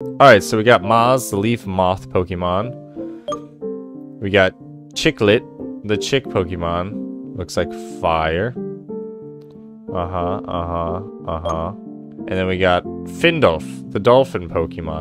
Alright, so we got Maz, the leaf moth Pokemon. We got Chicklet, the chick Pokemon. Looks like fire. Uh-huh, uh-huh, uh-huh. And then we got Findolf, the dolphin Pokemon.